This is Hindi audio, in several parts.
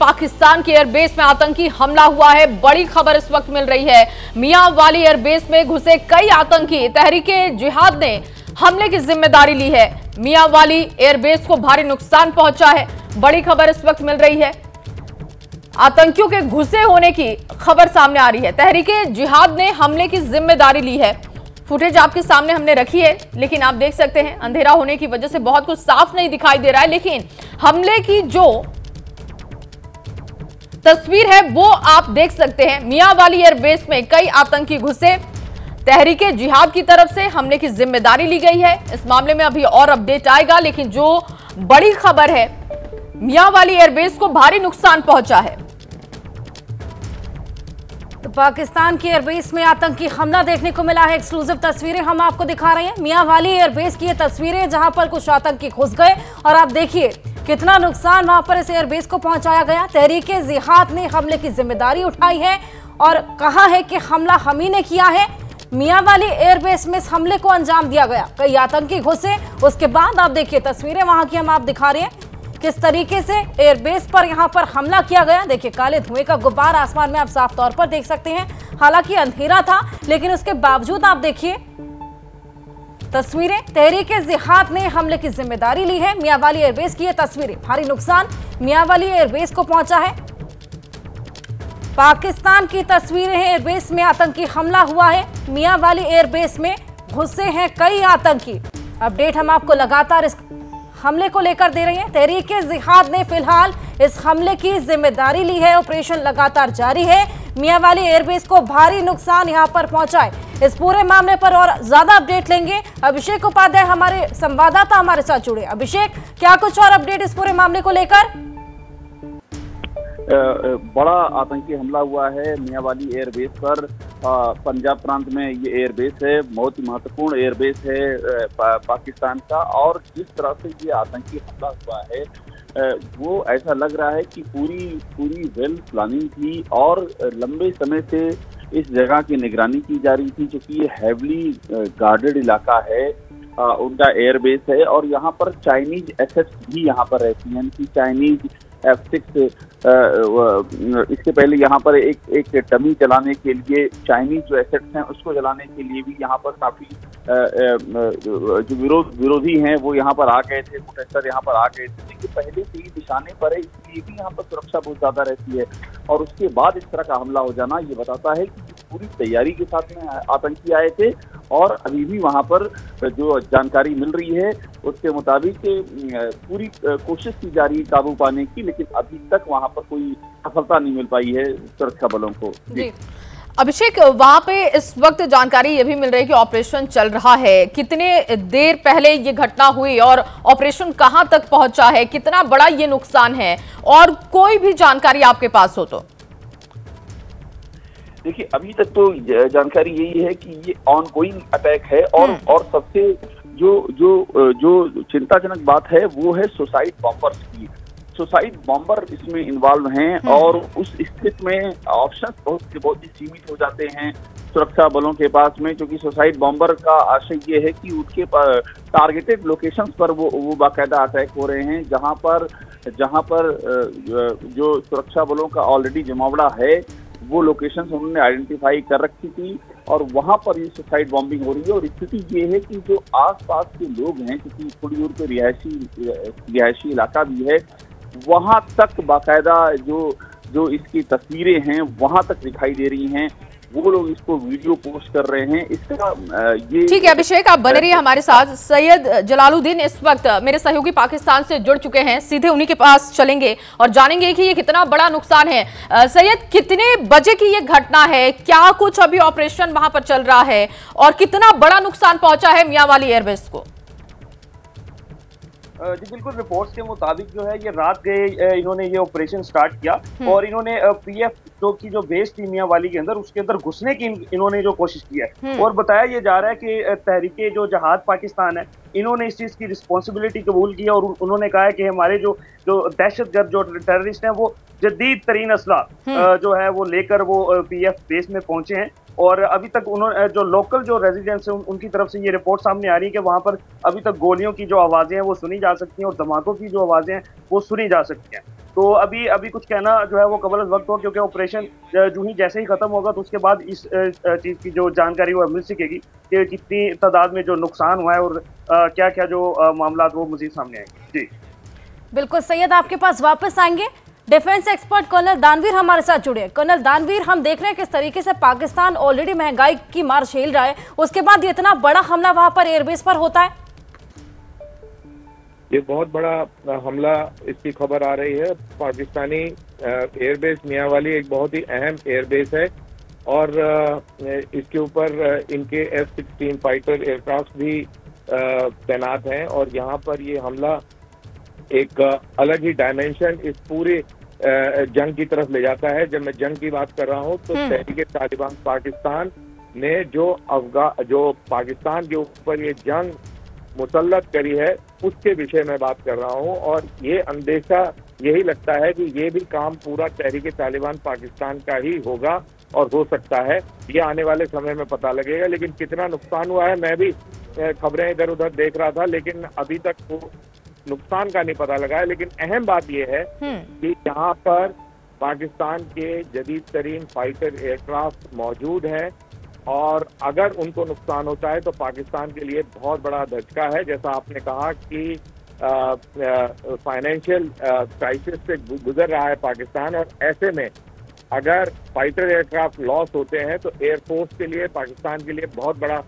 पाकिस्तान के एयरबेस में आतंकी हमला हुआ है। बड़ी खबर इस वक्त मिल रही है। मियाँ वाली एयरबेस में घुसे कई आतंकी तहरीके जिहाद ने हमले की ज़िम्मेदारी ली है। मियाँ वाली एयरबेस को भारी नुकसान पहुँचा है। बड़ी खबर इस वक्त मिल रही है। आतंकियों के घुसे होने की खबर सामने आ रही है। तहरीके जिहाद ने हमले की ज़िम्मेदारी ली है। फुटेज आपके सामने हमने रखी है, लेकिन आप देख सकते हैं, अंधेरा होने की वजह से बहुत कुछ साफ़ नहीं दिखाई दे रहा है, लेकिन हमले की जो तस्वीर है, वो आप देख सकते हैं। मियाँ वाली एयरबेस में कई आतंकी घुसे। तहरीके जिहाद की तरफ़ से हमले की ज़िम्मेदारी ली गई है। इस मामले में अभी और अपडेट आएगा, लेकिन जो बड़ी खबर है मियाँ वाली एयरबेस को भारी नुकसान पहुँचा है। तो पाकिस्तान की एयरबेस में आतंकी हमला देखने को मिला है। एक्सक्लूसिव तस्वीरें हम आपको दिखा रहे हैं। मियाँ वाली एयरबेस की ये तस्वीरें जहाँ पर कुछ आतंकी घुस गए। और आप देखिए कितना नुकसान वहाँ पर इस एयरबेस को पहुँचाया गया? तहरीके जिहाद ने हमले की ज़िम्मेदारी उठाई है और कहा है कि हमला हम ही ने किया है। मियाँ वाली एयरबेस में इस हमले को अंजाम दिया गया। कई आतंकी घुसे, उसके बाद आप देखिए तस्वीरें वहाँ की हम आप दिखा रहे हैं। किस तरीके से एयरबेस पर यहाँ पर हमला किया गया? देखिए, काले धुएँ का गुब्बार आसमान में आप साफ़ तौर पर देख सकते हैं। हालाँकि अंधेरा था, लेकिन उसके बावजूद आप देखिए तस्वीरें। तहरीके जिहाद ने हमले की ज़िम्मेदारी ली है। मियावाली एयरबेस की ये तस्वीरें। भारी नुकसान, मियावाली एयरबेस को पहुँचा है। पाकिस्तान की तस्वीरें हैं। एयरबेस में आतंकी हमला हुआ है। मियावाली एयरबेस में घुसे हैं कई आतंकी। अपडेट हम आपको लगातार इस हमले को लेकर दे रहे हैं। तहरीक जिहाद ने फ़िलहाल इस हमले की ज़िम्मेदारी ली है। ऑपरेशन लगातार जारी है। मियावाली एयरबेस को भारी नुकसान यहाँ पर पहुँचा है। इस पूरे मामले पर और ज़्यादा अपडेट लेंगे। अभिषेक उपाध्याय हमारे संवाददाता हमारे साथ जुड़े। अभिषेक क्या कुछ और अपडेट इस पूरे मामले को लेकर? बड़ा आतंकी हमला हुआ है मियावाली एयरबेस पर। पंजाब प्रांत में ये एयरबेस है बहुत ही महत्वपूर्ण एयरबेस है पा, पाकिस्तान का। और जिस तरह से ये आतंकी हमला हुआ है वो ऐसा लग रहा है कि पूरी पूरी वेल प्लानिंग थी और लंबे समय से इस जगह की निगरानी की जा रही थी, क्योंकि ये हैवली गार्डेड इलाका है उनका एयरबेस है और यहाँ पर चाइनीज़ एसेट्स भी यहाँ पर रहती हैं। कि चाइनीज़ एफ़ सिक्स इसके पहले यहाँ पर एक एक टमी चलाने के लिए चाइनीज़ जो एसेट्स हैं, उसको चलाने के लिए भी यहाँ पर काफ़ी जो विरोध, विरोधी हैं, वो यहाँ पर आ गए थे प्रोटेस्टर यहाँ पर आ गए थे। लेकिन पहले से ही निशाने पर है, इसलिए भी यहाँ पर सुरक्षा बहुत ज़्यादा रहती है। और उसके बाद इस तरह का हमला हो जाना, ये बताता है कि पूरी तैयारी के साथ में आतंकी आए थे और अभी भी वहाँ पर जो जानकारी मिल रही है, उसके मुताबिक पूरी कोशिश की जा रही है काबू पाने की, लेकिन अभी तक वहाँ पर कोई सफलता नहीं मिल पाई है सुरक्षा बलों को। अभिषेक, वहाँ पे इस वक्त जानकारी ये भी मिल रही है कि ऑपरेशन चल रहा है। कितने देर पहले ये घटना हुई और ऑपरेशन कहाँ तक पहुँचा है? कितना बड़ा ये नुकसान है? और कोई भी जानकारी आपके पास हो तो। देखिए अभी तक तो जानकारी यही है कि ये ऑन गोइंग अटैक है और हम्म। और सबसे जो जो जो चिंताजनक बात है वो है सुसाइड बॉम्बर्स की सुसाइड बॉम्बर इसमें इन्वॉल्व हैं हम्म। और उस स्थिति में ऑप्शन बहुत बहुत ही सीमित हो जाते हैं सुरक्षा बलों के पास में क्योंकि सुसाइड बॉम्बर का आशय ये है कि उसके टारगेटेड लोकेशंस पर वो वो बाकायदा अटैक हो रहे हैं जहाँ पर जहाँ पर जो सुरक्षा बलों का ऑलरेडी जमावड़ा है वो लोकेशन उन्होंने आइडेंटिफाई कर रखी थी और वहाँ पर ये सुसाइड बॉम्बिंग हो रही है। और स्थिति ये है कि जो आसपास के लोग हैं, क्योंकि थोड़ी दूर पे रिहायशी रिहायशी इलाका भी है, वहाँ तक बाकायदा जो जो इसकी तस्वीरें हैं, वहाँ तक दिखाई दे रही हैं। वो लोग इसको वीडियो पोस्ट कर रहे हैं। इसका ये ठीक है, अभिषेक, आप बने रहिए हमारे साथ। सैयद जलालुद्दीन इस वक्त मेरे सहयोगी पाकिस्तान से जुड़ चुके हैं, सीधे उन्हीं के पास चलेंगे और जानेंगे कि ये कितना बड़ा नुकसान है। सैयद, कितने बजे की ये घटना है? क्या कुछ अभी ऑपरेशन वहाँ पर चल रहा है? और कितना बड़ा नुकसान पहुँचा है मियाँ वाली एयरबेस को? जी बिल्कुल रिपोर्ट्स के मुताबिक जो है ये रात गए इन्होंने ये ऑपरेशन स्टार्ट किया हम्म। और इन्होंने पीएफ जो की जो बेस टीमिया वाली के अंदर उसके अंदर घुसने की इन्होंने जो कोशिश की है हम्म। और बताया ये जा रहा है कि तहरीके जो जहाज़ पाकिस्तान है इन्होंने इस चीज़ की रिस्पॉन्सिबिलिटी कबूल की और उन्होंने कहा है कि हमारे जो जो दहशत गर्द जो टेररिस्ट हैं वो जदीद तरीन असला हम्म। जो है वो लेकर वो पीएफ बेस में पहुँचे हैं और अभी तक उन्होंने जो लोकल जो रेजिडेंट्स हैं उन, उनकी तरफ़ से ये रिपोर्ट सामने आ रही है कि वहाँ पर अभी तक गोलियों की जो आवाज़ें हैं वो सुनी जा सकती हैं और धमाकों की जो आवाज़ें हैं वो सुनी जा सकती हैं। तो अभी अभी कुछ कहना जो है वो कबल वक्त हो क्योंकि ऑपरेशन जो ही जैसे ही खत्म होगा तो उसके बाद इस चीज़ की जो जानकारी वो मिल सकेगी कि कितनी तादाद में जो नुकसान हुआ है और क्या क्या जो मामला वो मजीद सामने आएँगे। जी। बिल्कुल सैयद आपके पास वापस आएँगे। डिफेंस एक्सपर्ट कर्नल दानवीर हमारे साथ जुड़े हैं। कर्नल दानवीर, हम देख रहे हैं किस तरीके से पाकिस्तान ऑलरेडी महँगाई की मार झेल रहा है। उसके बाद इतना बड़ा हमला वहाँ पर एयरबेस पर होता है। ये बहुत बड़ा हमला इसकी खबर आ रही है। पाकिस्तानी एयरबेस मियावाली एक बहुत ही अहम एयरबेस है। और इसके ऊपर इनके एफ़ सिक्सटीन फाइटर एयरक्राफ्ट भी तैनात हैं। और यहाँ पर ये हमला एक अलग ही डायमेंशन इस पूरे जंग की तरफ़ ले जाता है जब मैं जंग की बात कर रहा हूँ तो हम्म। तहरीक तालिबान पाकिस्तान ने जो अफगा जो पाकिस्तान के ऊपर ये जंग मुसलत करी है उसके विषय में बात कर रहा हूँ और ये अंदेशा यही लगता है कि ये भी काम पूरा तहरीक तालिबान पाकिस्तान का ही होगा और हो सकता है ये आने वाले समय में पता लगेगा लेकिन कितना नुकसान हुआ है मैं भी खबरें इधर उधर देख रहा था लेकिन अभी तक वो नुकसान का नहीं पता लगा है लेकिन अहम बात यह है हम्म। कि यहाँ पर पाकिस्तान के जदीद तरीन फाइटर एयरक्राफ्ट मौजूद हैं और अगर उनको नुकसान होता है तो पाकिस्तान के लिए बहुत बड़ा धचका है जैसा आपने कहा कि फाइनेंशियल क्राइसिस से गुजर रहा है पाकिस्तान और ऐसे में अगर फाइटर एयरक्राफ्ट लॉस होते हैं तो एयरफोर्स के लिए पाकिस्तान के लिए बहुत बड़ा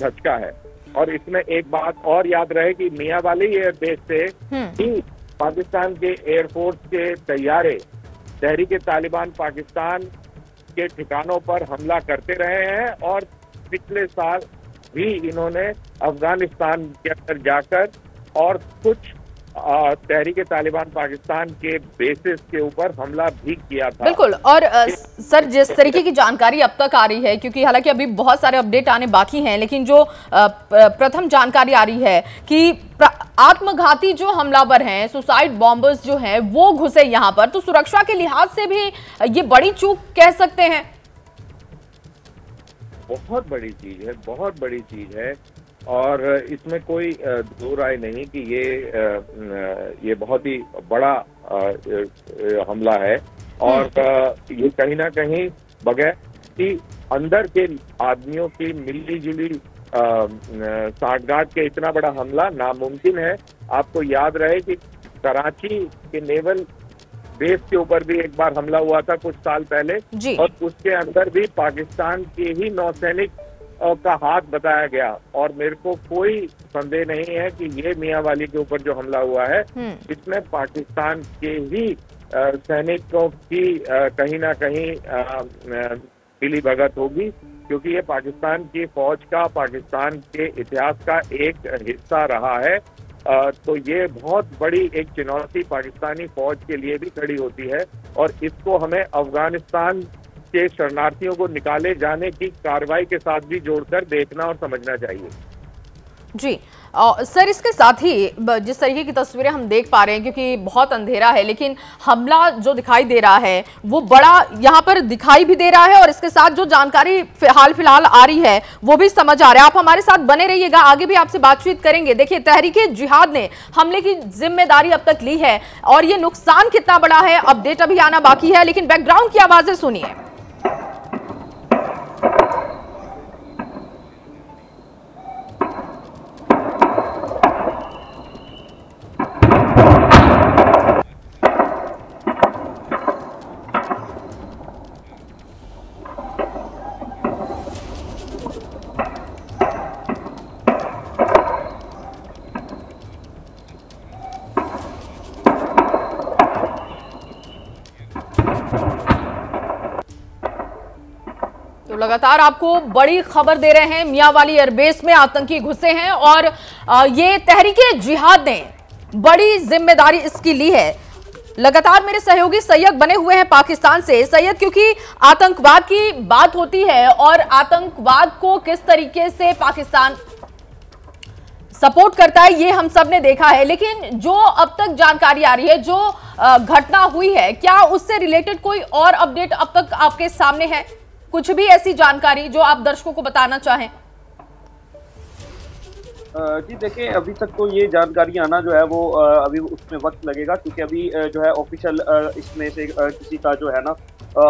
धचका है और इसमें एक बात और याद रहे कि मियाँ वाली एयरबेस से हम्म। ही पाकिस्तान के एयरफोर्स के तैयारे तहरीक तालिबान पाकिस्तान के ठिकानों पर हमला करते रहे हैं और पिछले साल भी इन्होंने अफ़गानिस्तान के अंदर जाकर और कुछ तहरीक तालिबान पाकिस्तान के बेसिस के ऊपर हमला भी किया था। बिल्कुल और आ, सर जिस तरीके की जानकारी अब तक आ रही है क्योंकि हालाँकि अभी बहुत सारे अपडेट आने बाकी हैं लेकिन जो प्रथम जानकारी आ रही है कि आत्मघाती जो हमलावर हैं सुसाइड बॉम्बर्स जो हैं वो घुसे यहाँ पर। तो सुरक्षा के लिहाज से भी ये बड़ी चूक कह सकते हैं। बहुत बड़ी चीज़ है बहुत बड़ी चीज़ है। और इसमें कोई दो राय नहीं कि ये ये बहुत ही बड़ा हमला है। और हम्म। ये कहीं ना कहीं बगैर कि अंदर के आदमियों की मिली जुली साठगांठ के इतना बड़ा हमला नामुमकिन है। आपको याद रहे कि कराची के नेवल बेस के ऊपर भी एक बार हमला हुआ था कुछ साल पहले और उसके अंदर भी पाकिस्तान के ही नौसैनिक का हाथ बताया गया। और मेरे को कोई संदेह नहीं है कि ये मियाँ वाली के ऊपर जो हमला हुआ है हम्म। इसमें पाकिस्तान के ही सैनिकों की कहीं ना कहीं पीली भगत होगी क्योंकि ये पाकिस्तान की फौज का पाकिस्तान के इतिहास का एक हिस्सा रहा है। तो ये बहुत बड़ी एक चुनौती पाकिस्तानी फौज के लिए भी खड़ी होती है। और इसको हमें अफ़गानिस्तान के शरणार्थियों को निकाले जाने की कार्रवाई के साथ भी जोड़कर देखना और समझना चाहिए। जी आ, सर इसके साथ ही जिस तरीके की तस्वीरें हम देख पा रहे हैं क्योंकि बहुत अंधेरा है लेकिन हमला जो दिखाई दे रहा है वो बड़ा यहाँ पर दिखाई भी दे रहा है और इसके साथ जो जानकारी हाल फ़िलहाल आ रही है वो भी समझ आ रहा है। आप हमारे साथ बने रहिएगा आगे भी आपसे बातचीत करेंगे। देखिए तहरीक जिहाद ने हमले की ज़िम्मेदारी अब तक ली है और ये नुकसान कितना बड़ा है अपडेट अभी आना बाकी है लेकिन बैकग्राउंड की आवाज़ें सुनिए। लगातार आपको बड़ी खबर दे रहे हैं। मियाँ वाली एयरबेस में आतंकी घुसे हैं और ये तहरीके जिहाद ने बड़ी ज़िम्मेदारी इसकी ली है। लगातार मेरे सहयोगी सैयद बने हुए हैं पाकिस्तान से। सैयद, क्योंकि आतंकवाद की बात होती है और आतंकवाद को किस तरीके से पाकिस्तान सपोर्ट करता है, ये हम सबने देखा है। लेकिन जो अब तक जानकारी आ रही है, जो घटना हुई है, क्या उससे रिलेटेड कोई और अपडेट अब तक आपके सामने है? कुछ भी ऐसी जानकारी जो आप दर्शकों को बताना चाहें। जी देखिए अभी तक तो ये जानकारी आना जो है वो अभी उसमें वक्त लगेगा क्योंकि अभी जो है ऑफिशियल इसमें से किसी का जो है ना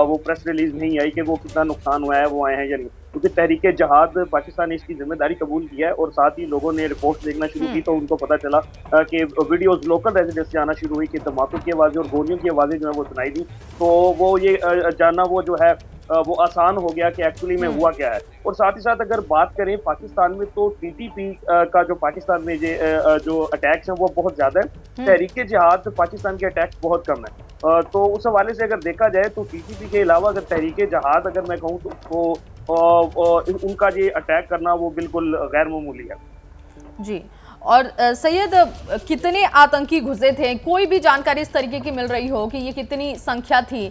वो प्रेस रिलीज़ नहीं आई कि वो कितना नुकसान हुआ है वो आए हैं या नहीं। क्योंकि तहरीक जहाद पाकिस्तान ने इसकी ज़िम्मेदारी कबूल की है और साथ ही लोगों ने रिपोर्ट देखना शुरू की हम्म। तो उनको पता चला कि वीडियोस लोकल रेजिडेंस से आना शुरू हुई कि धमाकों की आवाज़ें और गोलियों की आवाज़ें जो है वो सुनाई दी। तो वो ये जानना वो जो है वो आसान हो गया कि एक्चुअली में हम्म। हुआ क्या है। और साथ ही साथ अगर बात करें पाकिस्तान में तो टीटीपी का जो पाकिस्तान में जो अटैक्स हैं वो बहुत ज़्यादा है। हम्म। तहरीक जिहाद पाकिस्तान के अटैक्स बहुत कम है। तो उस हवाले से अगर देखा जाए तो टीटीपी के अलावा अगर तहरीक जहाद अगर मैं कहूँ तो उनका ये अटैक करना वो बिल्कुल गैर मामूली है। जी। और सैयद कितने आतंकी घुसे थे? कोई भी जानकारी इस तरीके की मिल रही हो कि ये कितनी संख्या थी?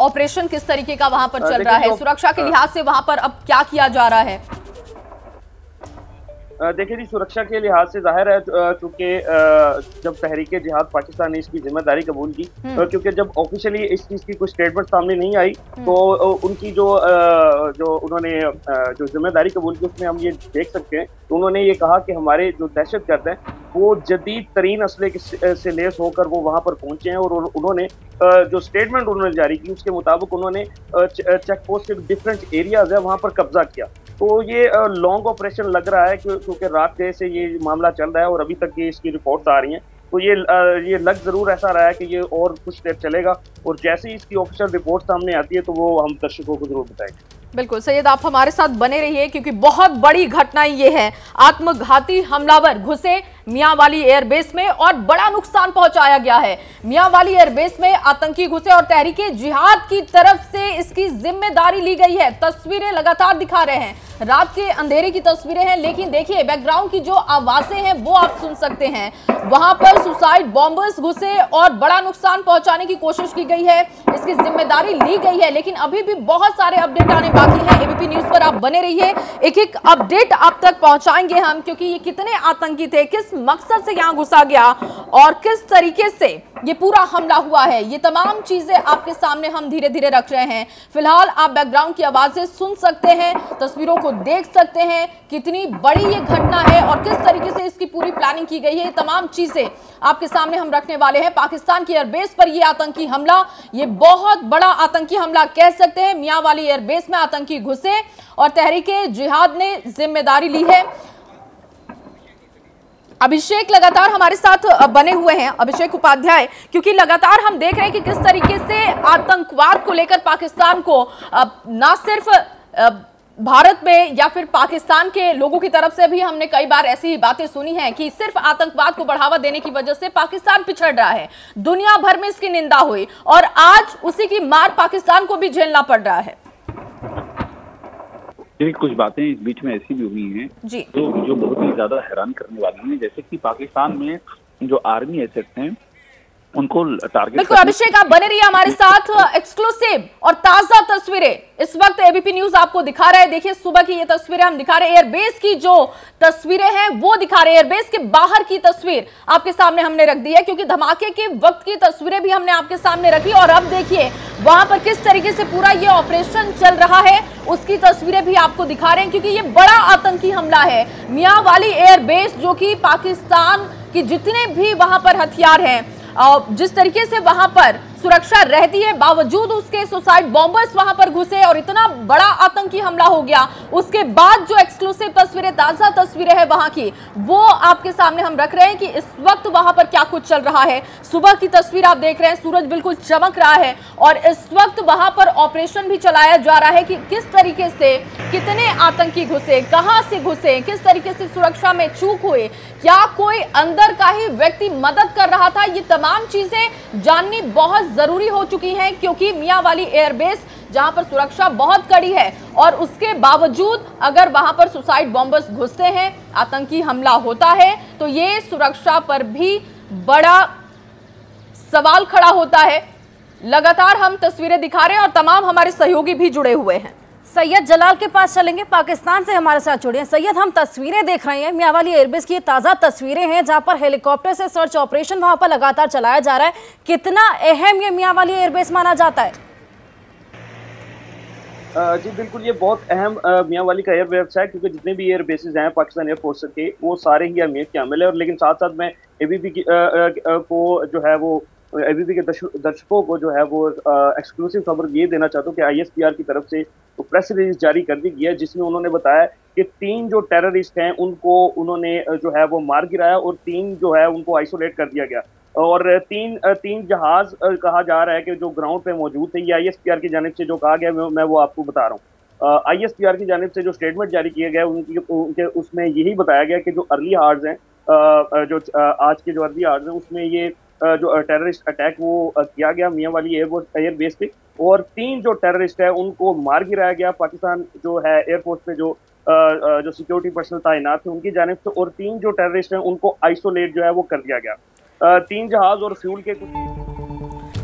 ऑपरेशन किस तरीके का वहाँ पर चल रहा है सुरक्षा के लिहाज से वहाँ पर अब क्या किया जा रहा है देखिए जी सुरक्षा के लिहाज से ज़ाहिर है क्योंकि जब तहरीक जिहाद पाकिस्तान ने इसकी ज़िम्मेदारी कबूल की हम्म। क्योंकि जब ऑफिशियली इस चीज़ की कोई स्टेटमेंट सामने नहीं आई हम्म। तो उनकी जो जो उन्होंने जो ज़िम्मेदारी कबूल की उसमें हम ये देख सकते हैं तो उन्होंने ये कहा कि हमारे जो दहशत गर्द हैं वो जदीद तरीन असले से लेस होकर वो वहाँ पर पहुँचे हैं और उन्होंने जो स्टेटमेंट उन्होंने जारी की, उसके मुताबिक उन्होंने चेक पोस्ट के डिफरेंट एरियाज़ है, वहाँ पर कब्जा किया। तो ये लॉन्ग ऑपरेशन लग रहा है क्योंकि रात गए से ये मामला चल रहा है और अभी तक ये इसकी रिपोर्ट्स आ रही हैं। तो ये ये लग ज़रूर ऐसा रहा है कि ये और कुछ देर चलेगा और जैसे ही इसकी ऑफिशियल रिपोर्ट सामने आती है तो वो हम दर्शकों को ज़रूर बताएँगे। बिल्कुल, सैयद, आप हमारे साथ बने रहिए, क्योंकि बहुत बड़ी घटना ये है। आत्मघाती हमलावर घुसे मियाँ वाली एयरबेस में और बड़ा नुकसान पहुँचाया गया है। मियांवाली एयरबेस में आतंकी घुसे और तहरीके जिहाद की तरफ़ से इसकी ज़िम्मेदारी ली गई है। तस्वीरें लगातार दिखा रहे हैं। रात के अंधेरे की तस्वीरें हैं, लेकिन देखिए बैकग्राउंड की जो आवाज़ें हैं, वो आप सुन सकते हैं। वहाँ पर सुसाइड बॉम्बर्स घुसे और बड़ा नुकसान पहुँचाने की कोशिश की गई है। इसकी ज़िम्मेदारी ली गई है, लेकिन अभी भी बहुत सारे अपडेट आने बाकी हैं। एबीपी न्यूज़ पर आप बने रहिए। एक एक अपडेट आप तक पहुंचाएँगे हम, क्योंकि ये कितने आतंकी थे, किस मकसद से यहाँ घुसा गया और किस तरीके से ये पूरा हमला हुआ है। ये तमाम चीज़ें आपके सामने हम धीरे धीरे रख रहे हैं। फ़िलहाल आप बैकग्राउंड की आवाज़ें सुन सकते हैं, तस्वीरों को देख सकते हैं कितनी बड़ी ये घटना है और किस तरीके से इसकी पूरी प्लानिंग की गई है। ये तमाम चीज़ें आपके सामने हम रखने वाले हैं। पाकिस्तान की एयरबेस पर ये आतंकी हमला, ये बहुत बड़ा आतंकी हमला कह सकते हैं। मियाँ वाली एयरबेस में आतंकी घुसे और तहरीके जिहाद ने ज़िम्मेदारी ली है। अभिषेक लगातार हमारे साथ बने हुए हैं। अभिषेक उपाध्याय, क्योंकि लगातार हम देख रहे हैं कि किस तरीके से आतंकवाद को लेकर पाकिस्तान को ना सिर्फ़ भारत में या फिर पाकिस्तान के लोगों की तरफ़ से भी हमने कई बार ऐसी बातें सुनी हैं कि सिर्फ़ आतंकवाद को बढ़ावा देने की वजह से पाकिस्तान पिछड़ रहा है दुनिया भर में इसकी निंदा हुई और आज उसी की मार पाकिस्तान को भी झेलना पड़ रहा है। देखिए कुछ बातें इस बीच में ऐसी भी हुई हैं जी। जो बहुत ही ज़्यादा हैरान करने वाली हैं जैसे कि पाकिस्तान में जो आर्मी एसेट्स हैं उनको टारगेट बिल्कुल अभिषेक आप बने रहिए हमारे साथ एक्सक्लूसिव और ताज़ा तस्वीरें। इस वक्त एबीपी न्यूज़ आपको दिखा रहा है। देखिए सुबह की ये तस्वीरें हम दिखा रहे हैं। एयरबेस की जो तस्वीरें हैं वो दिखा रहे हैं। एयरबेस के बाहर की तस्वीर आपके सामने हमने रख दी है क्योंकि धमाके के वक्त की तस्वीरें भी हमने आपके सामने रखी। और अब देखिए वहाँ पर किस तरीके से पूरा ये ऑपरेशन चल रहा है उसकी तस्वीरें भी आपको दिखा रहे हैं क्योंकि ये बड़ा आतंकी हमला है। मियाँ वाली एयरबेस जो कि पाकिस्तान की जितने भी वहाँ पर हथियार हैं जिस तरीके से वहाँ पर सुरक्षा रहती है, बावजूद उसके सुसाइड बॉम्बर्स वहाँ पर घुसे और इतना बड़ा आतंकी हमला हो गया। उसके बाद जो एक्सक्लूसिव तस्वीरें, ताज़ा तस्वीरें हैं वहाँ की, वो आपके सामने हम रख रहे हैं कि इस वक्त वहाँ पर क्या कुछ चल रहा है। सुबह की तस्वीर आप देख रहे हैं, सूरज बिल्कुल चमक रहा है और इस वक्त वहाँ पर ऑपरेशन भी चलाया जा रहा है कि किस तरीके से कितने आतंकी घुसे, कहाँ से घुसे, किस तरीके से सुरक्षा में चूक हुए, क्या कोई अंदर का ही व्यक्ति मदद कर रहा था, ये तमाम चीज़ें जाननी बहुत ज़रूरी हो चुकी हैं क्योंकि मियाँ वाली एयरबेस जहाँ पर सुरक्षा बहुत कड़ी है और उसके बावजूद अगर वहाँ पर सुसाइड बॉम्बर्स घुसते हैं, आतंकी हमला होता है तो ये सुरक्षा पर भी बड़ा सवाल खड़ा होता है। लगातार हम तस्वीरें दिखा रहे हैं और तमाम हमारे सहयोगी भी जुड़े हुए हैं। सैयद जलाल के पास चलेंगे। पाकिस्तान से हमारे साथ जुड़े हैं। सैयद, हम तस्वीरें देख रहे हैं। मियावाली एयरबेस की ताज़ा तस्वीरें हैं, जहाँ पर हेलीकॉप्टर से सर्च ऑपरेशन वहाँ पर लगातार चलाया जा रहा है। कितना अहम ये मियावाली एयरबेस माना जाता है? जी, बिल्कुल, ये बहुत अहम मियाँ वाली का एयर बेस है, क्योंकि जितने भी एयर बेसिस हैं पाकिस्तान एयरफोर्स के, वो सारे ही अहमियत के अमल है। और लेकिन साथ साथ मैं एबीपी की को जो है वो एबीपी के दर्शकों को जो है वो एक्सक्लूसिव खबर ये देना चाहता हूँ कि आईएसपीआर की तरफ़ से तो प्रेस रिलीज़ जारी कर दी गई है, जिसमें उन्होंने बताया कि तीन जो टेररिस्ट हैं, उनको उन्होंने जो है वो मार गिराया और तीन जो है उनको आइसोलेट कर दिया गया। और तीन तीन जहाज़ कहा जा रहा है कि जो ग्राउंड पे मौजूद थे, ये आईएसपीआर की जानब से जो कहा गया मैं वो आपको बता रहा हूँ। आईएसपीआर की जानब से जो स्टेटमेंट जारी किया गया उनकी, उनके, उसमें यही बताया गया कि जो अर्ली हार्ड्स हैं जो आज के जो अर्ली हार्ड्स हैं, उसमें ये जो टेररिस्ट अटैक वो किया गया मियाँ वाली एयरपोर्ट एयर बेस पे। और तीन जो टेररिस्ट है, उनको मार गिराया गया पाकिस्तान जो है एयरपोर्ट पे जो जो सिक्योरिटी पर्सनल तैनात थे, उनकी जानब से। और तीन जो टेररिस्ट हैं, उनको आइसोलेट जो है, वो कर दिया गया। तीन जहाज़ और फ्यूल के कुछ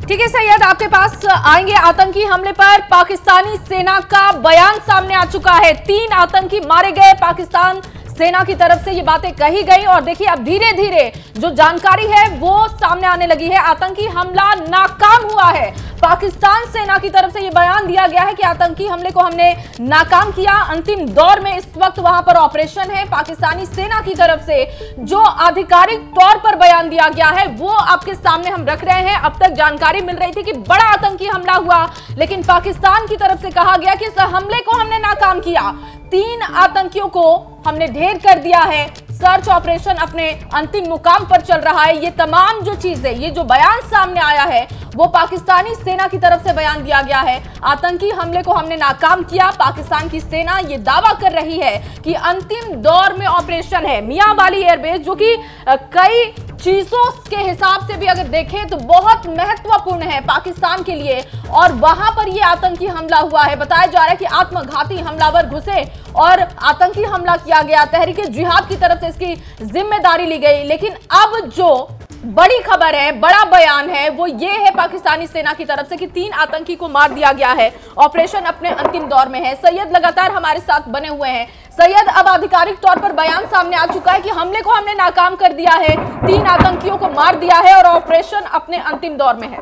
ठीक है, सैयद, आपके पास आएँगे आतंकी हमले पर। पाकिस्तानी सेना का बयान सामने आ चुका है। तीन आतंकी मारे गए पाकिस्तान सेना की तरफ़ से ये बातें कही गई और देखिए अब धीरे धीरे जो जानकारी है वो सामने आने लगी है। आतंकी हमला नाकाम हुआ है। पाकिस्तान सेना की तरफ़ से यह बयान दिया गया है कि आतंकी हमले को हमने नाकाम किया। अंतिम दौर में इस वक्त वहाँ पर ऑपरेशन है। पाकिस्तानी सेना की तरफ़ से जो आधिकारिक तौर पर बयान दिया गया है, वो आपके सामने हम रख रहे हैं। अब तक जानकारी मिल रही थी कि बड़ा आतंकी हमला हुआ, लेकिन पाकिस्तान की तरफ़ से कहा गया कि इस हमले को हमने नाकाम किया। तीन आतंकियों को हमने ढेर कर दिया है। सर्च ऑपरेशन अपने अंतिम मुकाम पर चल रहा है। ये तमाम जो चीज़ें, ये जो बयान सामने आया है, वो पाकिस्तानी सेना की तरफ़ से बयान दिया गया है। आतंकी हमले को हमने नाकाम किया। पाकिस्तान की सेना ये दावा कर रही है कि अंतिम दौर में ऑपरेशन है। मियाँ एयरबेस, जो कि कई चीज़ों के हिसाब से भी अगर देखें तो बहुत महत्वपूर्ण है पाकिस्तान के लिए। और वहाँ पर यह आतंकी हमला हुआ है। बताया जा रहा है कि आत्मघाती हमलावर घुसे और आतंकी हमला किया गया। तहरीक जिहाद की तरफ़ से इसकी ज़िम्मेदारी ली गई। लेकिन अब जो बड़ी खबर है, बड़ा बयान है, वो ये है पाकिस्तानी सेना की तरफ़ से कि तीन आतंकी को मार दिया गया है। ऑपरेशन अपने अंतिम दौर में है। सैयद लगातार हमारे साथ बने हुए हैं। सैयद अब आधिकारिक तौर पर बयान सामने आ चुका है कि हमले को हमने नाकाम कर दिया है। तीन आतंकियों को मार दिया है और ऑपरेशन अपने अंतिम दौर में है।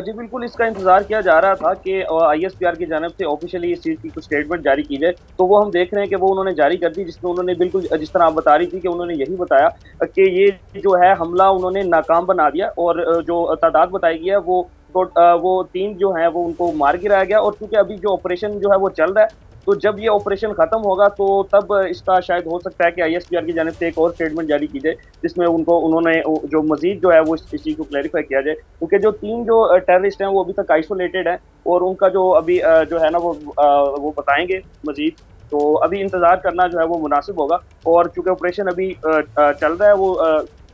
जी, बिल्कुल इसका इंतज़ार किया जा रहा था कि आईएसपीआर की जानब से ऑफिशियली इस चीज़ की कुछ स्टेटमेंट जारी की जाए। तो वो हम देख रहे हैं कि वो उन्होंने जारी कर दी, जिसमें उन्होंने बिल्कुल जिस तरह आप बता रही थी कि उन्होंने यही बताया कि ये जो है हमला उन्होंने नाकाम बना दिया और जो तादाद बताई गई है, वो तो वो तीन जो है वो उनको मार गिराया गया और क्योंकि अभी जो ऑपरेशन जो है वो चल रहा है तो जब ये ऑपरेशन खत्म होगा तो तब इसका शायद हो सकता है कि आईएसपीआर की जानब से एक और स्टेटमेंट जारी की जाए, जिसमें उनको, उन्होंने जो मजीद जो है वो इस चीज़ को क्लैरिफाई किया जाए। क्योंकि जो तीन जो टेररिस्ट हैं, वो अभी तक आइसोलेटेड हैं, और उनका जो अभी जो है ना वो वो बताएँगे मजीद। तो अभी इंतज़ार करना जो है वो मुनासिब होगा, और चूँकि ऑपरेशन अभी चल रहा है, वो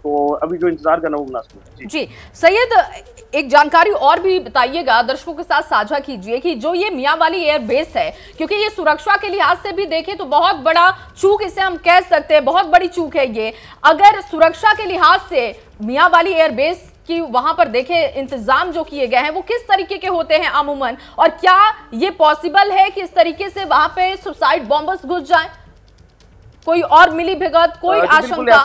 तो अभी जो इंतज़ार करना वो मुनासिब जी।, जी सैयद एक जानकारी और भी बताइएगा दर्शकों के साथ साझा कीजिए कि जो ये मियाँ वाली एयर बेस है क्योंकि ये सुरक्षा के लिहाज से भी देखें तो बहुत बड़ा चूक इसे हम कह सकते हैं बहुत बड़ी चूक है ये। अगर सुरक्षा के लिहाज से मियाँ वाली एयर बेस की वहाँ पर देखे इंतज़ाम जो किए गए हैं वो किस तरीके के होते हैं अमूमन? और क्या ये पॉसिबल है कि इस तरीके से वहाँ पे सुसाइड बॉम्बर्स घुस जाए? कोई और मिली भिगत कोई आशंका?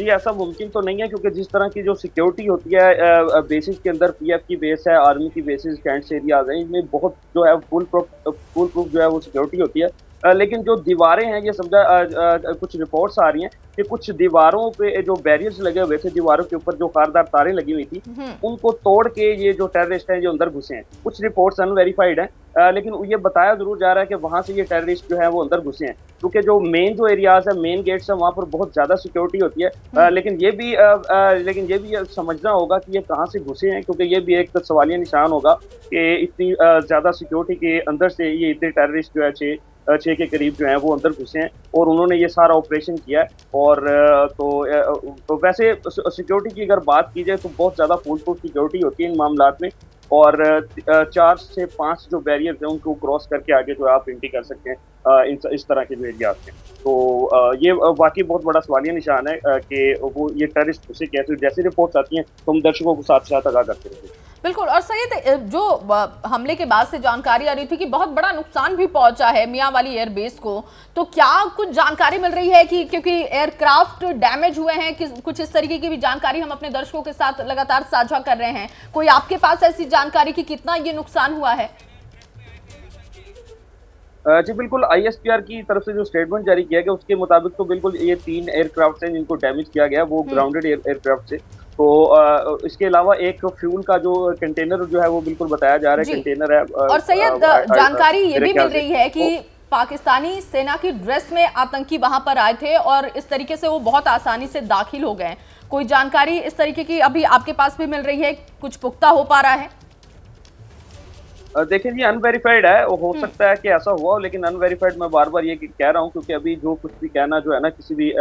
जी, ऐसा मुमकिन तो नहीं है क्योंकि जिस तरह की जो सिक्योरिटी होती है बेसिस के अंदर पीएफ की बेस है आर्मी की बेसिस कैंट्स एरियाज़ है। इनमें बहुत जो है फुल प्रूफ फुल प्रूफ जो है वो सिक्योरिटी होती है। लेकिन जो दीवारें हैं ये समझा कुछ रिपोर्ट्स आ रही हैं कि कुछ दीवारों पे जो बैरियर्स लगे हुए थे दीवारों के ऊपर जो खारदार तारें लगी हुई थी हम्म। उनको तोड़ के ये जो टेररिस्ट हैं जो अंदर घुसे हैं कुछ रिपोर्ट्स अनवेरीफाइड हैं लेकिन ये बताया ज़रूर जा रहा है कि वहाँ से ये टेररिस्ट जो है वो अंदर घुसे हैं क्योंकि जो मेन जो एरियाज़ है मेन गेट्स है वहाँ पर बहुत ज़्यादा सिक्योरिटी होती है हम्म। लेकिन ये भी लेकिन ये भी समझना होगा कि ये कहाँ से घुसे हैं क्योंकि ये भी एक सवालिया निशान होगा कि इतनी ज़्यादा सिक्योरिटी के अंदर से ये इतने टेररिस्ट जो है छः के करीब जो हैं वो अंदर घुसे हैं और उन्होंने ये सारा ऑपरेशन किया और तो, तो वैसे सिक्योरिटी की अगर बात की जाए तो बहुत ज़्यादा फूल प्रूफ सिक्योरिटी होती है इन मामला में। और चार से पाँच जो बैरियर हैं उनको क्रॉस करके आगे जो आप एंट्री कर सकते हैं। इस तरह के जो एरिया हैं। तो ये वाकई बहुत बड़ा सवालिया निशान है कि वो ये टेररिस्ट घुसे कैसे जैसी रिपोर्ट्स आती हैं तो हम दर्शकों को साथ साथ आगाह करते रहते हैं। बिल्कुल, और सैयद जो हमले के बाद से जानकारी आ रही थी कि बहुत बड़ा नुकसान भी पहुँचा है मियाँ वाली एयरबेस को तो क्या कुछ जानकारी मिल रही है कि, क्योंकि एयरक्राफ्ट डैमेज हुए हैं कि कुछ इस तरीके की भी जानकारी हम अपने दर्शकों के साथ लगातार साझा कर रहे हैं। कोई आपके पास ऐसी जानकारी कि कितना ये नुकसान हुआ है? जी बिल्कुल आईएसपीआर की तरफ़ से जो स्टेटमेंट जारी किया गया उसके मुताबिक तो बिल्कुल ये तीन एयरक्राफ्ट हैं जिनको डैमेज किया गया वो ग्राउंडेड एयरक्राफ्ट से। तो इसके अलावा एक फ्यूल का जो कंटेनर जो है वो बिल्कुल बताया जा रहा है कंटेनर है और सैयद जानकारी ये भी मिल रही है कि पाकिस्तानी सेना की ड्रेस में आतंकी वहाँ पर आए थे और इस तरीके से वो बहुत आसानी से दाखिल हो गए कोई जानकारी इस तरीके की अभी आपके पास भी मिल रही है? कुछ पुख्ता हो पा रहा है? देखिए जी अनवेरिफाइड है। वो हो सकता है कि ऐसा हुआ हो लेकिन अनवेरीफाइड मैं बार बार ये कह रहा हूँ क्योंकि अभी जो कुछ भी कहना जो है ना किसी भी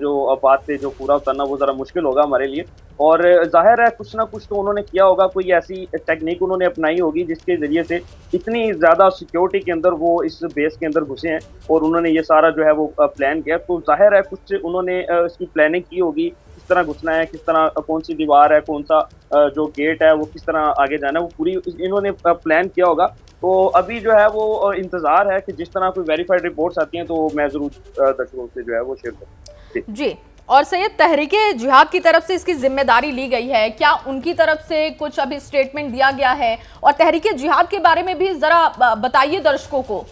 जो बात पे जो पूरा उतरना वो जरा मुश्किल होगा हमारे लिए। और ज़ाहिर है कुछ ना कुछ तो उन्होंने किया होगा कोई ऐसी टेक्निक उन्होंने अपनाई होगी जिसके ज़रिए से इतनी ज़्यादा सिक्योरिटी के अंदर वो इस बेस के अंदर घुसे हैं और उन्होंने ये सारा जो है वो प्लान किया। तो ज़ाहिर है कुछ उन्होंने इसकी प्लानिंग की होगी तरह घुसना है, किस तरह कौन सी दीवार है, कौन सा जो गेट है, वो किस तरह आगे जाना है, वो पूरी इन्होंने प्लान किया होगा। तो अभी जो है वो इंतज़ार है कि जिस तरह कोई वेरीफाइड रिपोर्ट्स आती हैं तो मैं ज़रूर दर्शकों से जो है वो शेयर करूँ जी। और सैयद, तहरीके जिहाद की तरफ़ से इसकी ज़िम्मेदारी ली गई है। क्या उनकी तरफ़ से कुछ अभी स्टेटमेंट दिया गया है? और तहरीके जिहाद के बारे में भी जरा बताइए दर्शकों को।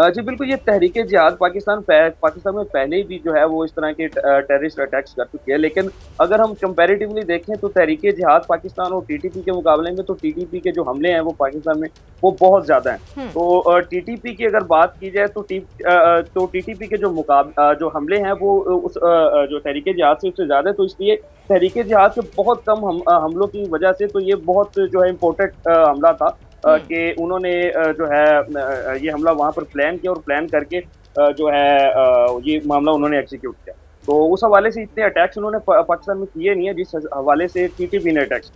जी बिल्कुल ये तहरीक जिहाद पाकिस्तान पाकिस्तान में पहले भी जो है वो इस तरह के टेररिस्ट अटैक्स कर चुकी है। लेकिन अगर हम कंपैरेटिवली देखें तो तहरीक जिहाद पाकिस्तान और टीटीपी के मुकाबले में तो टीटीपी के जो हमले हैं वो पाकिस्तान में वो बहुत ज़्यादा हैं। तो टीटीपी की अगर बात की जाए तो टी तो टीटीपी के जो मुकाब जो हमले हैं वो उस जो तहरीक जिहाद से उससे ज़्यादा है। तो इसलिए तहरीक जिहाद से बहुत कम हम हमलों की वजह से तो ये बहुत जो है इम्पोर्टेंट हमला था। कि उन्होंने जो है ये हमला वहाँ पर प्लान किया और प्लान करके जो है ये मामला उन्होंने एग्जीक्यूट किया। तो उस हवाले से इतने अटैक्स उन्होंने पाकिस्तान में किए नहीं है जिस हवाले से टीटीपी ने अटैक्स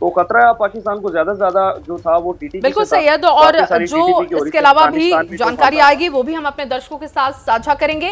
तो खतरा पाकिस्तान को ज़्यादा से ज़्यादा जो था वो टीटीपी बिल्कुल। सैयद और जो इसके अलावा भी जो जानकारी आएगी वो भी हम अपने दर्शकों के साथ साझा करेंगे।